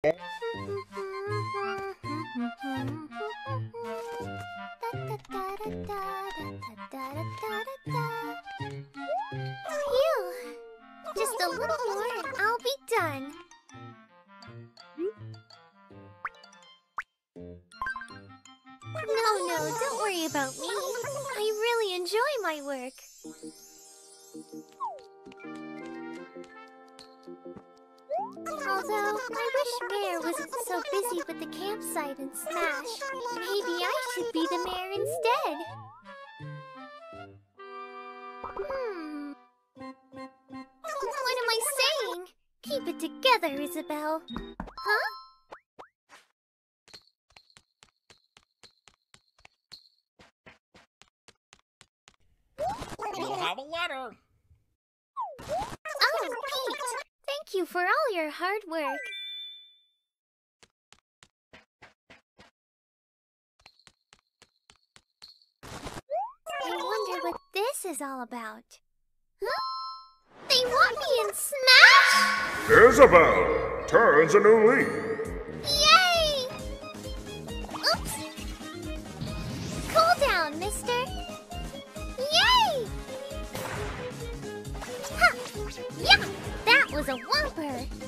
Phew. Just a little more and I'll be done. No, no, don't worry about me. I really enjoy my work. Although, I wish Mayor wasn't so busy with the campsite and Smash. Maybe I should be the mayor instead. Hmm. What am I saying? Keep it together, Isabelle. Huh? We'll have a letter. Thank you for all your hard work. I wonder what this is all about. Huh? They want me in Smash? Isabelle turns a new leaf. Yay! Oops! Cool down, mister. Yay! Ha! Yeah! Was a whopper!